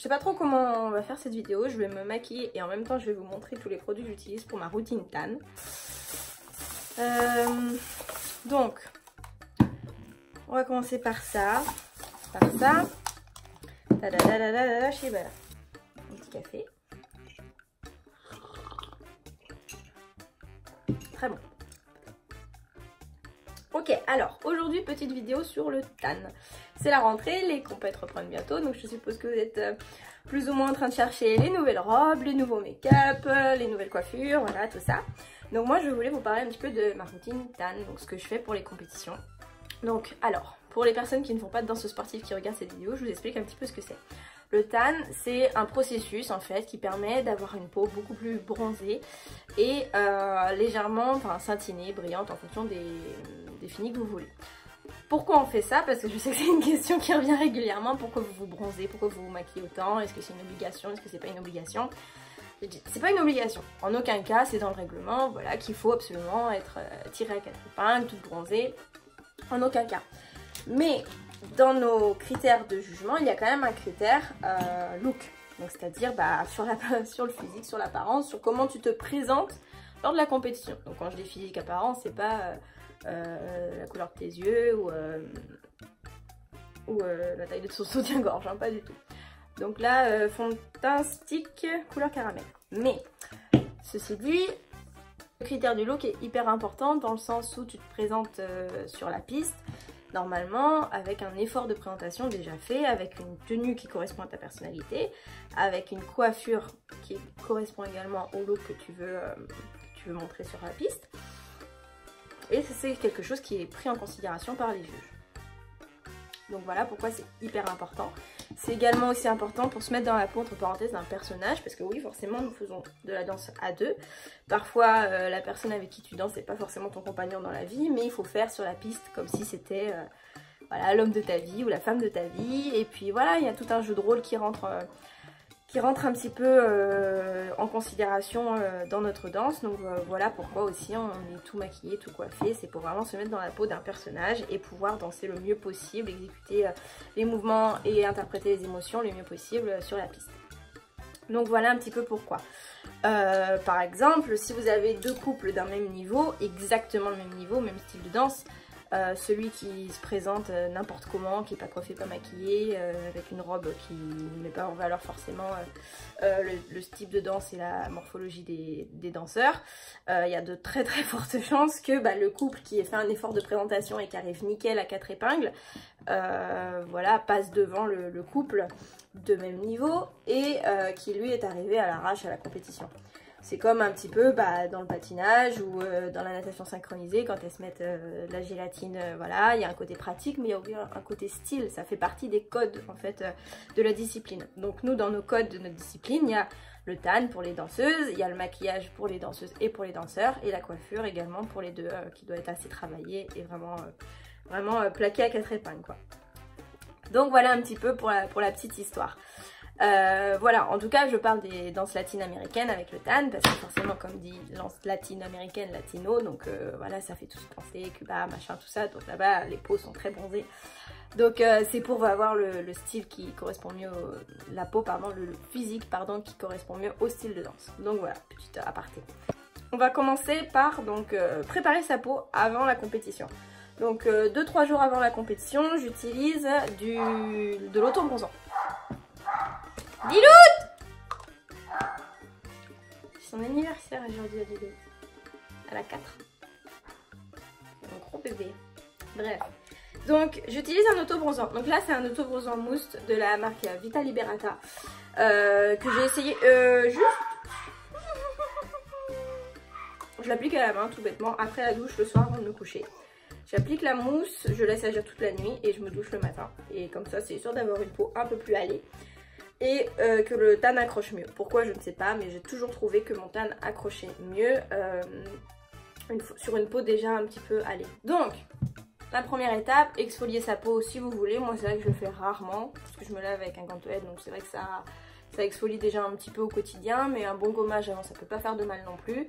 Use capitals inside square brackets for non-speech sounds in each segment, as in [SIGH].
je sais pas trop comment on va faire cette vidéo. Je vais me maquiller et en même temps je vais vous montrer tous les produits que j'utilise pour ma routine tan. Euh, donc, on va commencer par ça. Par ça. Un petit café. Très bon. Ok, alors aujourd'hui petite vidéo sur le tan. C'est la rentrée, les compètes reprennent bientôt, donc je suppose que vous êtes euh, plus ou moins en train de chercher les nouvelles robes, les nouveaux make-up, euh, les nouvelles coiffures, voilà tout ça. Donc moi je voulais vous parler un petit peu de ma routine tan, donc ce que je fais pour les compétitions. Donc alors, pour les personnes qui ne font pas de danse sportive qui regardent cette vidéo, je vous explique un petit peu ce que c'est. Le tan, c'est un processus en fait qui permet d'avoir une peau beaucoup plus bronzée et euh, légèrement enfin, scintinée, brillante en fonction des, des finis que vous voulez. Pourquoi on fait ça? Parce que je sais que c'est une question qui revient régulièrement. Pourquoi vous vous bronzez? Pourquoi vous vous maquillez autant? Est-ce que c'est une obligation? Est-ce que c'est pas une obligation? C'est pas une obligation. En aucun cas, c'est dans le règlement, voilà, qu'il faut absolument être euh, tiré à quatre épingles, toute bronzée. En aucun cas. Mais dans nos critères de jugement, il y a quand même un critère euh, look. Donc c'est-à-dire bah, [LAUGHS] sur, le physique, sur l'apparence, sur comment tu te présentes lors de la compétition. Donc quand je dis physique apparence, c'est pas euh, la couleur de tes yeux ou, ou la taille de ton [LAUGHS] soutien-gorge, hein, pas du tout. Donc là, fond de teint stick couleur caramel. Mais, ceci dit, le critère du look est hyper important dans le sens où tu te présentes sur la piste normalement avec un effort de présentation déjà fait, avec une tenue qui correspond à ta personnalité, avec une coiffure qui correspond également au look euh, que tu veux montrer sur la piste. C'est quelque chose qui est pris en considération par les juges. Donc voilà pourquoi c'est hyper important. C'est également aussi important pour se mettre dans la peau entre parenthèses d'un personnage parce que oui forcément nous faisons de la danse à deux. Parfois euh, la personne avec qui tu danses n'est pas forcément ton compagnon dans la vie mais il faut faire sur la piste comme si c'était euh, l'homme de ta vie ou la femme de ta vie et puis voilà il y a tout un jeu de rôle qui rentre euh, qui rentre un petit peu euh, en considération euh, dans notre danse. Donc euh, voilà pourquoi aussi on est tout maquillé, tout coiffé. C'est pour vraiment se mettre dans la peau d'un personnage et pouvoir danser le mieux possible, exécuter les mouvements et interpréter les émotions le mieux possible sur la piste. Donc voilà un petit peu pourquoi. par exemple, si vous avez deux couples d'un même niveau, exactement le même niveau, même style de danse, euh, celui qui se présente euh, n'importe comment, qui n'est pas coiffé, pas maquillé, euh, avec une robe qui ne met pas en valeur forcément le, style de danse et la morphologie des, danseurs. Il y a de très très [LAUGHS] fortes chances que bah, le couple qui ait fait un effort de présentation et qui arrive nickel à quatre épingles, voilà, passe devant le, couple de même niveau et qui lui est arrivé à l'arrache à la compétition. C'est comme un petit peu bah, dans le patinage ou euh, dans la natation synchronisée quand elles se mettent euh, la gélatine, euh, voilà, il y a un côté pratique mais il y a aussi un côté style, ça fait partie des codes en fait de la discipline. Donc nous dans nos codes de notre discipline, il y a le tan pour les danseuses, il y a le maquillage pour les danseuses et pour les danseurs et la coiffure également pour les deux qui doit être assez travaillée et vraiment, vraiment plaquée à quatre épingles quoi. Donc voilà un petit peu pour pour la petite histoire. Euh, voilà, en tout cas, je parle des danses latino-américaines avec le tan, parce que forcément, comme dit danse latino-américaine, latino, donc euh, voilà, ça fait tout penser, Cuba, machin, tout ça, donc là-bas, les peaux sont très bronzées. Donc euh, c'est pour avoir le, style qui correspond mieux, la peau, pardon, le, physique, pardon, qui correspond mieux au style de danse. Donc voilà, petite aparté. On va commencer par donc préparer sa peau avant la compétition. Donc 2-3 jours avant la compétition, j'utilise de l'auto-bronzant. Diloute son anniversaire aujourd'hui à Diloute. Elle a 4. Un gros bébé. Bref. Donc j'utilise un auto-bronzant. Donc là c'est un auto-bronzant mousse de la marque Vita Liberata. Euh, que j'ai essayé euh, juste... Je l'applique à la main tout bêtement après la douche le soir avant de me coucher. J'applique la mousse, je laisse agir toute la nuit et je me douche le matin. Et comme ça c'est sûr d'avoir une peau un peu plus allée et euh, que le tan accroche mieux. Pourquoi je ne sais pas, mais j'ai toujours trouvé que mon tan accrochait mieux euh, sur une peau déjà un petit peu allée. Donc, la première étape, exfolier sa peau si vous voulez. Moi c'est vrai que je le fais rarement, parce que je me lave avec un gant donc c'est vrai que ça, exfolie déjà un petit peu au quotidien, mais un bon gommage avant ça peut pas faire de mal non plus.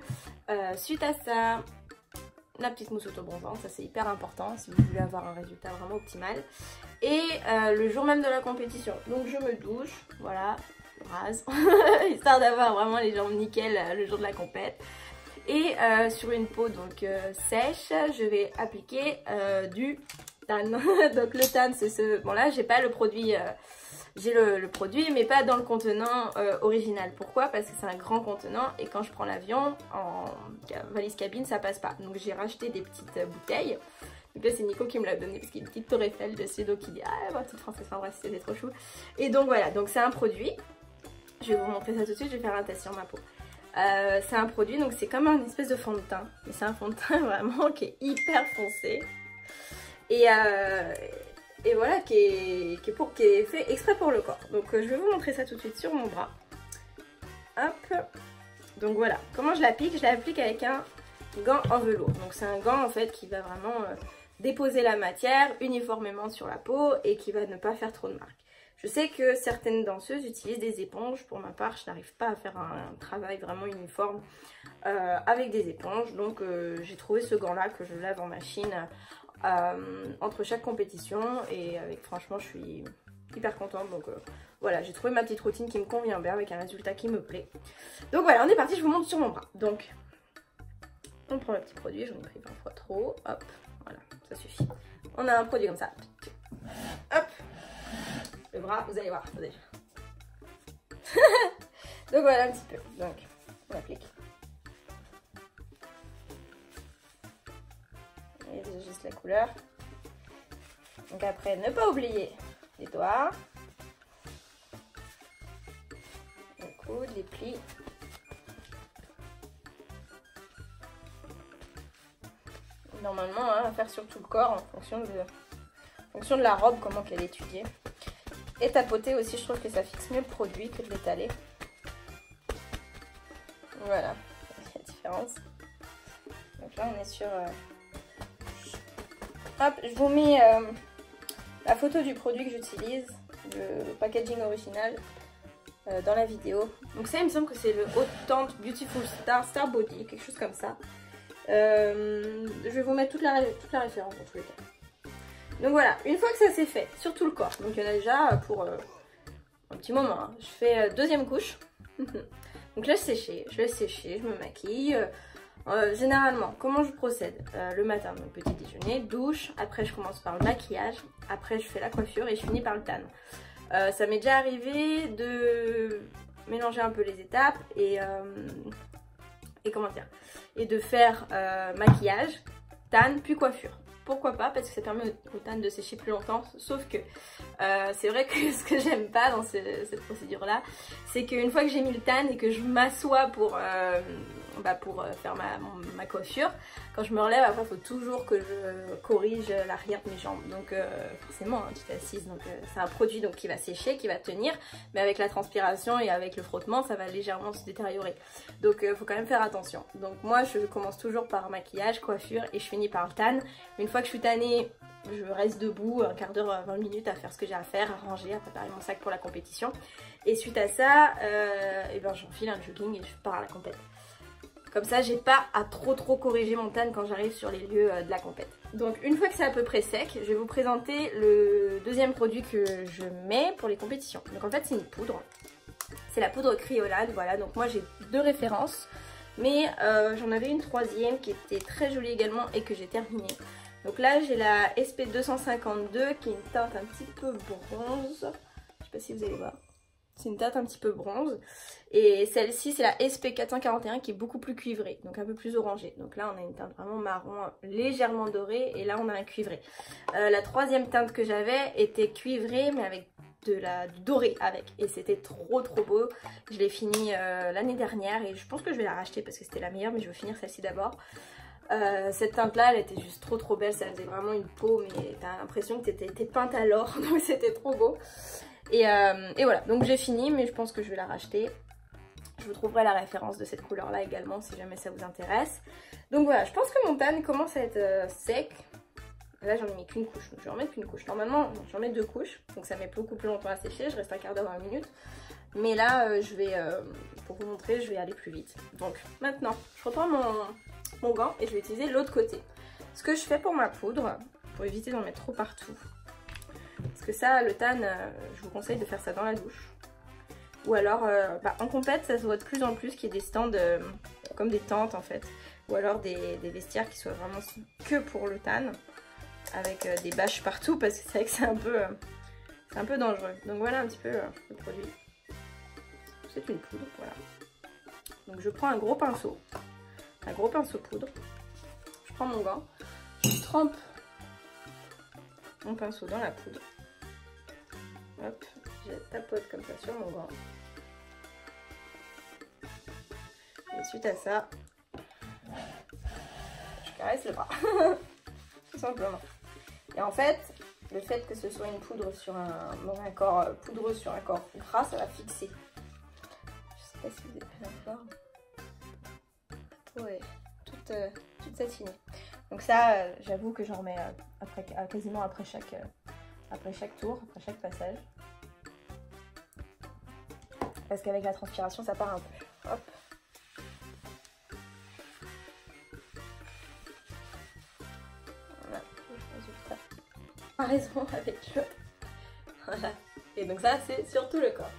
Euh, suite à ça, la petite mousse auto-bronzante, ça c'est hyper important si vous voulez avoir un résultat vraiment optimal. Et euh, le jour même de la compétition, donc je me douche, voilà, rase, [LAUGHS] histoire d'avoir vraiment les jambes nickel euh, le jour de la compète. Et euh, sur une peau donc sèche, je vais appliquer du tan. [LAUGHS] donc le tan c'est ce... Bon là j'ai pas le produit j'ai le, produit mais pas dans le contenant euh, original. Pourquoi? Parce que c'est un grand contenant et quand je prends l'avion en valise cabine ça passe pas. Donc j'ai racheté des petites euh, bouteilles. Donc là c'est Nico qui me l'a donné parce qu'il y a une petite tour Eiffel dessus donc il dit ah ma petite française enfin bref c'était trop chou. Et donc voilà donc c'est un produit. Je vais vous montrer ça tout de suite, je vais faire un test sur ma peau. Euh, c'est un produit, donc c'est comme un espèce de fond de teint. Mais c'est un fond de teint [LAUGHS] vraiment qui est hyper foncé. Et, euh, et voilà, qui est, pour, qui est fait exprès pour le corps. Donc euh, je vais vous montrer ça tout de suite sur mon bras. Hop. Donc voilà, comment je l'applique? Je l'applique avec un gant en velours. Donc c'est un gant en fait qui va vraiment euh, déposer la matière uniformément sur la peau et qui va ne pas faire trop de marques. Je sais que certaines danseuses utilisent des éponges. Pour ma part, je n'arrive pas à faire un, travail vraiment uniforme euh, avec des éponges. Donc j'ai trouvé ce gant là que je lave en machine euh, entre chaque compétition et avec franchement je suis hyper contente donc euh, voilà j'ai trouvé ma petite routine qui me convient bien avec un résultat qui me plaît. Donc voilà on est parti je vous montre sur mon bras. Donc on prend le petit produit j'en ai pris 20 fois trop hop voilà ça suffit. On a un produit comme ça. Hop. Le bras vous allez voir [LAUGHS] donc voilà un petit peu. Donc on applique et juste la couleur. Donc après, ne pas oublier les doigts, le coude, les plis. Normalement, hein, faire sur tout le corps en fonction de, fonction de la robe, comment qu'elle est étudiée. Et tapoter aussi, je trouve que ça fixe mieux le produit que de l'étaler. Voilà, [LAUGHS] la différence. Donc là, on est sur... Euh, je vous mets euh, la photo du produit que j'utilise, le packaging original, euh, dans la vidéo. Donc ça, il me semble que c'est le Haute Tente Beautiful Star, Star Body, quelque chose comme ça. Euh, je vais vous mettre toute la, toute la référence dans tous les cas. Donc voilà, une fois que ça c'est fait, sur tout le corps, donc il y en a déjà pour un petit moment, hein. je fais deuxième couche. [LAUGHS] donc là je sécher, je vais sécher, je me maquille. Euh, généralement, comment je procède euh, Le matin, donc petit déjeuner, douche, après je commence par le maquillage, après je fais la coiffure et je finis par le tan. Euh, ça m'est déjà arrivé de mélanger un peu les étapes et, et comment dire et de faire maquillage, tan puis coiffure. Pourquoi pas Parce que ça permet au tan de sécher plus longtemps. Sauf que c'est vrai que [LAUGHS] ce que j'aime pas dans cette procédure là, c'est qu'une fois que j'ai mis le tan et que je m'assois pour bah, pour euh, faire ma, coiffure. Quand je me relève, après, il faut toujours que je corrige l'arrière de mes jambes. Donc euh, forcément, hein, tu t'assises. Donc euh, c'est un produit donc, qui va sécher, qui va tenir. Mais avec la transpiration et avec le frottement, ça va légèrement se détériorer. Donc il faut quand même faire attention. Donc moi, je commence toujours par maquillage, coiffure et je finis par le tan. Que je suis tannée, je reste debout un quart d'heure, 20 minutes à faire ce que j'ai à faire, à ranger, à préparer mon sac pour la compétition. Et suite à ça, euh, et eh ben j'enfile un jogging et je pars à la compétition. Comme ça, j'ai pas à trop trop corriger mon tan quand j'arrive sur les lieux euh, de la compète. Donc une fois que c'est à peu près sec, je vais vous présenter le deuxième produit que je mets pour les compétitions. Donc en fait c'est une poudre. C'est la poudre Cryolane, voilà. Donc moi j'ai deux références. Mais euh, j'en avais une troisième qui était très jolie également et que j'ai terminée. Donc là j'ai la SP252 qui est une teinte un petit peu bronze. Je sais pas si vous allez voir. C'est une teinte un petit peu bronze. Et celle-ci, c'est la SP441 qui est beaucoup plus cuivrée, donc un peu plus orangée. Donc là, on a une teinte vraiment marron, légèrement dorée, et là, on a un cuivré. Euh, la troisième teinte que j'avais était cuivrée, mais avec de la dorée avec. Et c'était trop trop beau. Je l'ai fini euh, l'année dernière, et je pense que je vais la racheter parce que c'était la meilleure, mais je vais finir celle-ci d'abord. Euh, cette teinte là elle était juste trop trop belle, ça faisait vraiment une peau mais t'as l'impression que t'étais peinte à l'or [LAUGHS] donc c'était trop beau. Euh, et, voilà, donc j'ai fini, mais je pense que je vais la racheter. Je vous trouverai la référence de cette couleur là également si jamais ça vous intéresse. Donc voilà, je pense que mon tan commence à être euh, sec. Là j'en ai mis qu'une couche, donc je vais en mettre qu'une couche. Normalement j'en mets deux couches, donc ça met beaucoup plus longtemps à sécher, je reste un quart d'heure, 20 minutes. Mais là je vais, pour vous montrer, je vais aller plus vite. Donc maintenant, je reprends mon, mon gant et je vais utiliser l'autre côté. Ce que je fais pour ma poudre, pour éviter d'en mettre trop partout, parce que ça, le tan, euh, je vous conseille de faire ça dans la douche. Ou alors, euh, bah, en compète, ça se voit de plus en plus qu'il y ait des stands euh, comme des tentes en fait. Ou alors des, vestiaires qui soient vraiment que pour le tan, avec des bâches partout, parce que c'est vrai que c'est un un peu dangereux. Donc voilà un petit peu le produit. C'est une poudre, voilà. Donc je prends un gros pinceau, un gros pinceau poudre. Je prends mon gant, je trempe mon pinceau dans la poudre. Hop, je tapote comme ça sur mon gant. Et suite à ça, je caresse le bras. [LAUGHS] Tout simplement. Et en fait, le fait que ce soit une poudre sur un, un corps euh, poudreux sur un corps gras, ça va fixer. Je sais pas si vous avez pu voir. Ouais, toute, euh, toute satinée. Donc ça, euh, j'avoue que j'en remets après, quasiment après chaque, après chaque tour, après chaque passage. Parce qu'avec la transpiration, ça part un peu. Hop. Voilà, raison [LAUGHS] avec l'autre. Voilà. Et donc ça, c'est sur tout le corps.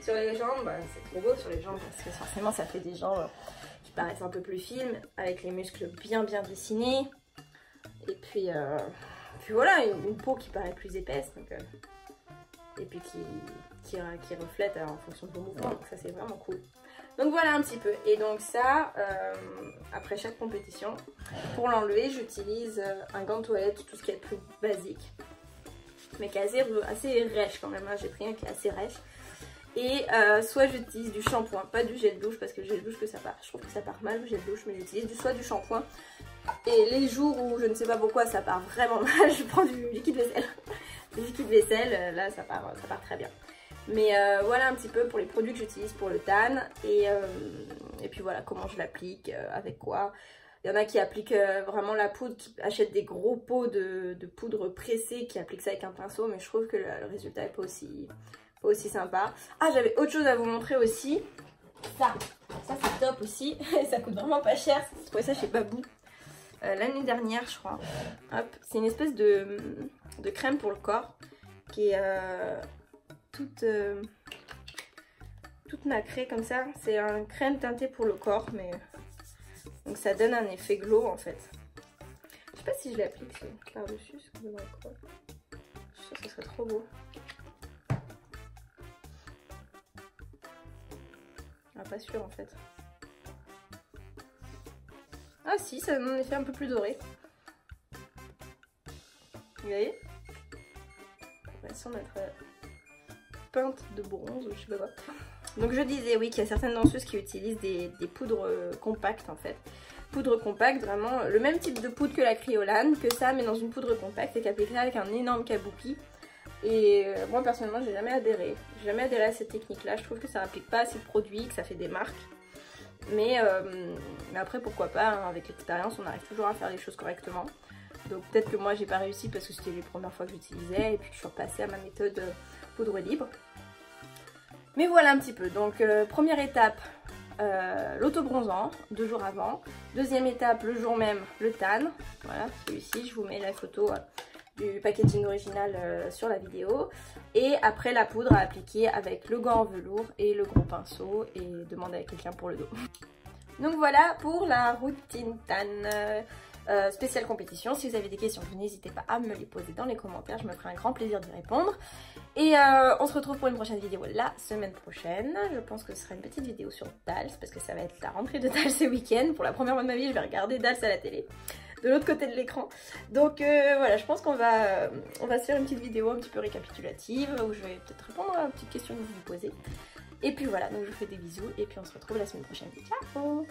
Sur les jambes, bah, c'est trop beau sur les jambes parce que forcément ça fait des jambes qui paraissent un peu plus fines, avec les muscles bien bien dessinés. Et puis, euh, puis voilà, une, peau qui paraît plus épaisse. Donc, euh, et puis qui, qui, qui reflète en fonction de vos mouvements. Donc ça c'est vraiment cool. Donc voilà un petit peu. Et donc ça, euh, après chaque compétition, pour l'enlever, j'utilise euh, un gant de toilette, tout ce qui est plus basique. Mais qui est assez, assez rêche quand même. Hein. J'ai pris un qui est assez rêche. Et euh, soit j'utilise du shampoing, pas du gel douche parce que le gel douche que ça part, je trouve que ça part mal le gel douche, mais j'utilise du, soit du shampoing. Et les jours où je ne sais pas pourquoi ça part vraiment [LAUGHS] mal, je prends du liquide vaisselle. du liquide vaisselle, là ça part, ça part très bien. Mais euh, voilà un petit peu pour les produits que j'utilise pour le tan. Et, euh, et puis voilà comment je l'applique, avec quoi. Il y en a qui appliquent vraiment la poudre, qui achètent des gros pots de, poudre pressée, qui appliquent ça avec un pinceau, mais je trouve que le, le résultat n'est pas aussi aussi sympa. Ah, j'avais autre chose à vous montrer aussi. Ça, ça c'est top aussi. [LAUGHS] ça coûte vraiment pas cher. J'ai trouvé ça chez Babou. Euh, l'année dernière, je crois. C'est une espèce de, crème pour le corps qui est euh, toute, euh, toute nacrée comme ça. C'est un crème teintée pour le corps, mais donc ça donne un effet glow en fait. Je sais pas si je l'applique par-dessus, ça serait trop beau. Pas sûr en fait. Ah si, ça donne un effet un peu plus doré. Vous voyez? On va d'être peinte de bronze ou je sais pas quoi. Donc je disais oui qu'il y a certaines danseuses qui utilisent des, poudres compactes en fait. Poudre compacte, vraiment le même type de poudre que la cryolane, que ça mais dans une poudre compacte et qui applique avec un énorme kabuki. Et euh, moi personnellement j'ai jamais adhéré. J'ai jamais adhéré à cette technique là. Je trouve que ça n'applique pas assez de produits, que ça fait des marques. Mais, euh, après pourquoi pas, hein, avec l'expérience on arrive toujours à faire les choses correctement. Donc peut-être que moi j'ai pas réussi parce que c'était les premières fois que j'utilisais et puis que je suis repassée à ma méthode euh, poudre libre. Mais voilà un petit peu. Donc première étape, l'auto-bronzant, deux jours avant. Deuxième étape, le jour même, le tan. Voilà, celui-ci, je vous mets la photo du packaging original euh, sur la vidéo. Et après la poudre à appliquer avec le gant en velours et le gros pinceau et demander à quelqu'un pour le dos. Donc voilà pour la routine tan euh, spéciale compétition. Si vous avez des questions, n'hésitez pas à me les poser dans les commentaires. Je me ferai un grand plaisir d'y répondre. Et euh, on se retrouve pour une prochaine vidéo la semaine prochaine. Je pense que ce sera une petite vidéo sur Dals parce que ça va être la rentrée de Dals ce week-end. Pour la première fois de ma vie, je vais regarder Dals à la télé de l'autre côté de l'écran. Donc euh, voilà, je pense qu'on va, on va se faire une petite vidéo un petit peu récapitulative où je vais peut-être répondre à une petite question que vous vous posez. Et puis voilà, donc je vous fais des bisous et puis on se retrouve la semaine prochaine. Ciao